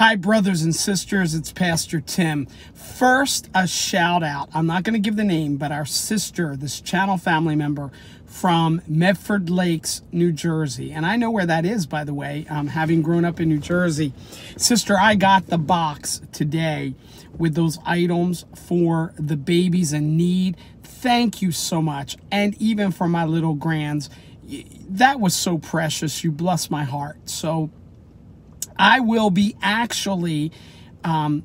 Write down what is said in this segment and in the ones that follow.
Hi, brothers and sisters. It's Pastor Tim. First, a shout out. I'm not going to give the name, but our sister, this channel family member from Medford Lakes, New Jersey. And I know where that is, by the way, um, having grown up in New Jersey. Sister, I got the box today with those items for the babies in need. Thank you so much. And even for my little grands. That was so precious. You bless my heart. So, I will be actually, um,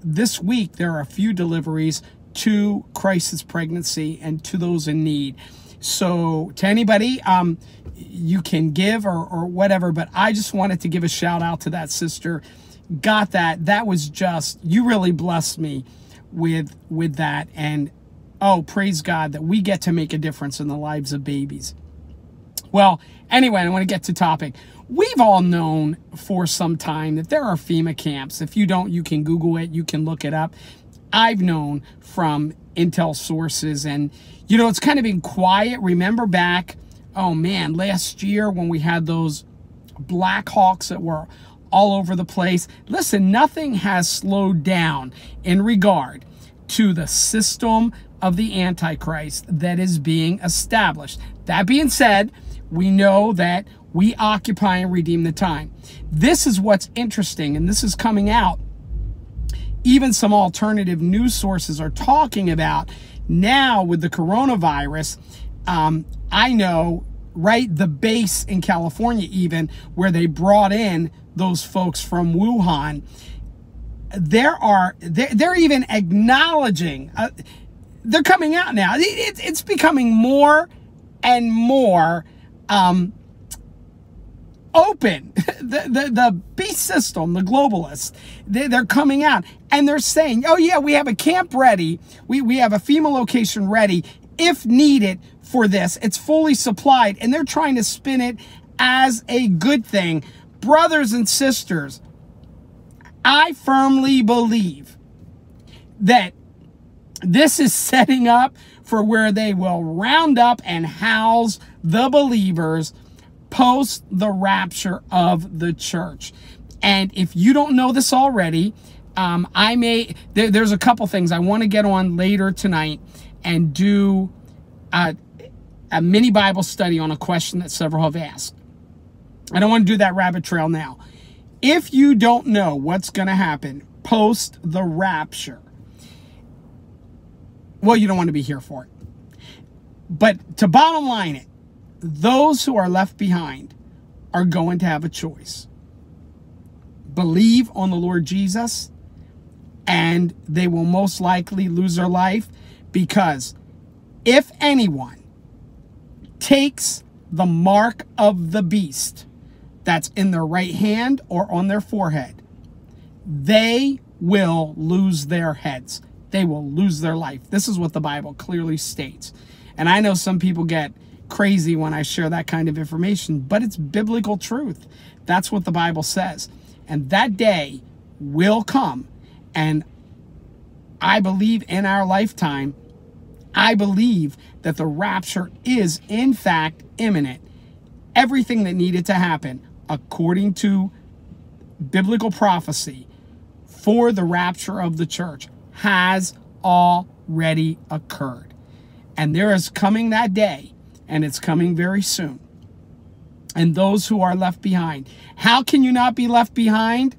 this week, there are a few deliveries to crisis pregnancy and to those in need. So to anybody, um, you can give or, or whatever, but I just wanted to give a shout out to that sister. Got that. That was just, you really blessed me with, with that. And oh, praise God that we get to make a difference in the lives of babies. Well, anyway, I want to get to topic. We've all known for some time that there are FEMA camps. If you don't, you can Google it, you can look it up. I've known from intel sources, and you know, it's kind of been quiet. Remember back, oh man, last year when we had those Black Hawks that were all over the place. Listen, nothing has slowed down in regard to the system of the Antichrist that is being established. That being said, we know that we occupy and redeem the time. This is what's interesting, and this is coming out. Even some alternative news sources are talking about now with the coronavirus. Um, I know, right, the base in California, even where they brought in those folks from Wuhan. There are, they're, they're even acknowledging, uh, they're coming out now. It, it's becoming more and more um, open. the, the, the beast system, the globalists, they, they're coming out and they're saying, oh yeah, we have a camp ready. We, we have a FEMA location ready if needed for this. It's fully supplied and they're trying to spin it as a good thing. Brothers and sisters, I firmly believe that this is setting up for where they will round up and house the believers post the rapture of the church. And if you don't know this already, um, I may, there, there's a couple things I want to get on later tonight and do a, a mini Bible study on a question that several have asked. I don't want to do that rabbit trail now. If you don't know what's going to happen post the rapture, well, you don't want to be here for it. But to bottom line it, those who are left behind are going to have a choice. Believe on the Lord Jesus, and they will most likely lose their life because if anyone takes the mark of the beast that's in their right hand or on their forehead, they will lose their heads. They will lose their life. This is what the Bible clearly states. And I know some people get crazy when I share that kind of information, but it's biblical truth. That's what the Bible says. And that day will come. And I believe in our lifetime, I believe that the rapture is in fact imminent. Everything that needed to happen according to biblical prophecy for the rapture of the church has already occurred. And there is coming that day and it's coming very soon. And those who are left behind. How can you not be left behind?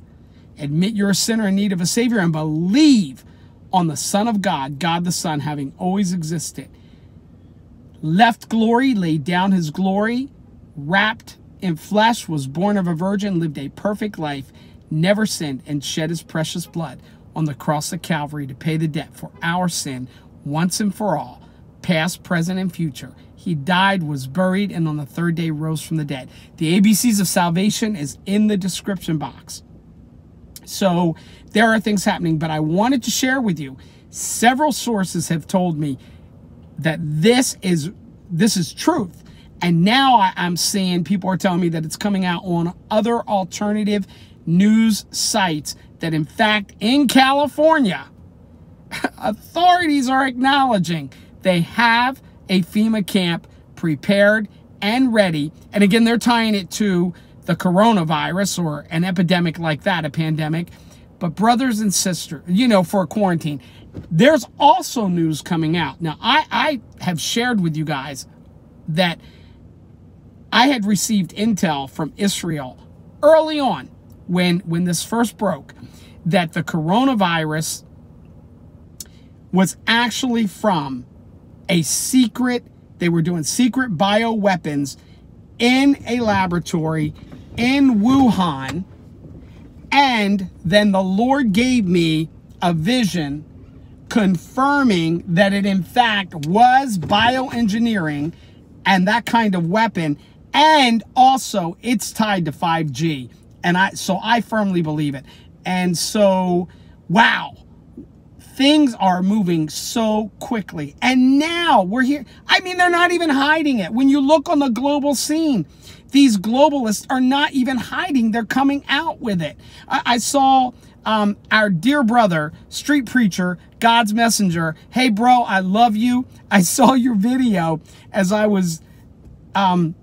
Admit you're a sinner in need of a Savior and believe on the Son of God, God the Son, having always existed. Left glory, laid down his glory, wrapped in flesh, was born of a virgin, lived a perfect life, never sinned, and shed his precious blood on the cross of Calvary to pay the debt for our sin once and for all, past, present, and future he died, was buried, and on the third day rose from the dead. The ABCs of salvation is in the description box. So there are things happening, but I wanted to share with you. Several sources have told me that this is this is truth. And now I, am seeing people are telling me that it's coming out on other alternative news sites that in fact in California, authorities are acknowledging they have a FEMA camp prepared and ready. And again, they're tying it to the coronavirus or an epidemic like that, a pandemic. But brothers and sisters, you know, for a quarantine, there's also news coming out. Now, I, I have shared with you guys that I had received intel from Israel early on when, when this first broke that the coronavirus was actually from a secret, they were doing secret bioweapons in a laboratory in Wuhan. And then the Lord gave me a vision confirming that it in fact was bioengineering and that kind of weapon and also it's tied to 5G and I so I firmly believe it and so wow things are moving so quickly and now we're here I mean they're not even hiding it when you look on the global scene these globalists are not even hiding they're coming out with it I, I saw um, our dear brother, street preacher, God's messenger. Hey, bro, I love you. I saw your video as I was um,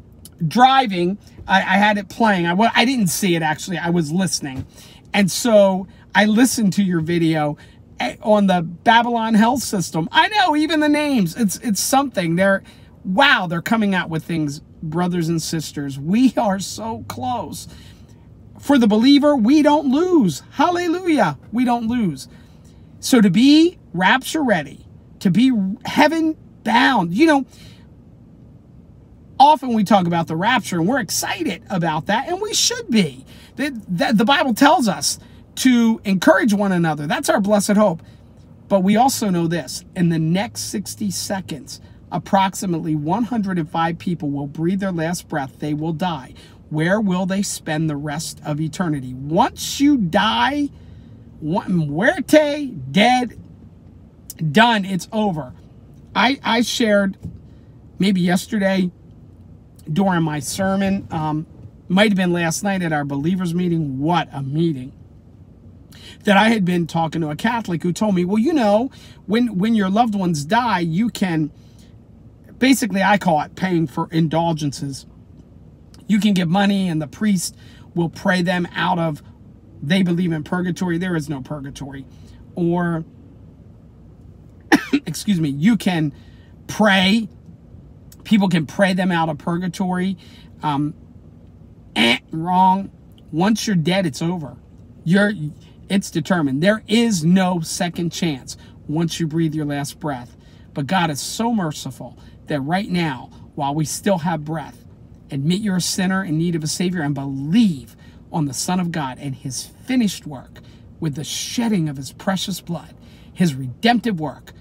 driving. I, I had it playing. I, I didn't see it actually. I was listening. And so I listened to your video eh, on the Babylon Health System. I know, even the names. It's it's something. They're wow, they're coming out with things, brothers and sisters. We are so close. For the believer, we don't lose. Hallelujah. We don't lose. So to be rapture ready, to be heaven bound, you know, often we talk about the rapture and we're excited about that, and we should be. The, Bible tells us to encourage one another. That's our blessed hope. But we also know this in the next 60 seconds, approximately 105 people will breathe their last breath. They will die where will they spend the rest of eternity? Once you die, muerte, dead, done, it's over. I, I shared maybe yesterday during my sermon, um, might have been last night at our believers meeting. What a meeting. That I had been talking to a Catholic who told me, well, you know, when, when your loved ones die, you can, basically I call it paying for indulgences you can give money and the priest will pray them out of, they believe in purgatory. There is no purgatory. Or, excuse me, you can pray. People can pray them out of purgatory. Um, eh, wrong. Once you're dead, it's over. You're, it's determined. There is no second chance once you breathe your last breath. But God is so merciful that right now, while we still have breath, admit you're a sinner in need of a Savior, and believe on the Son of God and his finished work with the shedding of his precious blood, his redemptive work,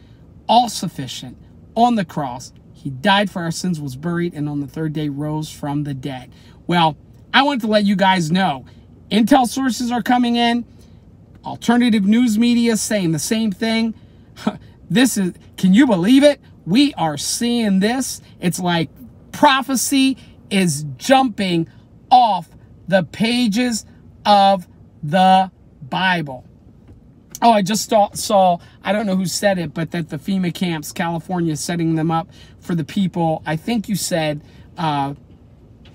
all sufficient on the cross. He died for our sins, was buried, and on the third day rose from the dead. Well, I want to let you guys know intel sources are coming in, alternative news media saying the same thing. this is, can you believe it? We are seeing this. It's like prophecy is jumping off the pages of the Bible. Oh, I just saw, I don't know who said it, but that the FEMA camps, California, setting them up for the people, I think you said, uh,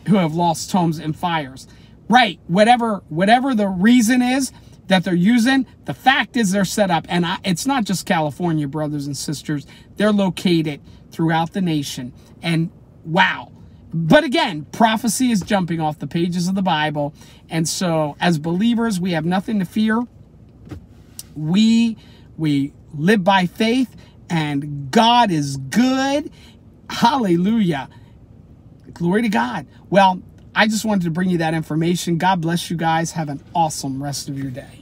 who have lost homes in fires. Right, whatever, whatever the reason is that they're using, the fact is they're set up. And I, it's not just California, brothers and sisters. They're located throughout the nation. And wow, but again, prophecy is jumping off the pages of the Bible. And so as believers, we have nothing to fear. We we live by faith and God is good. Hallelujah. Glory to God. Well, I just wanted to bring you that information. God bless you guys. Have an awesome rest of your day.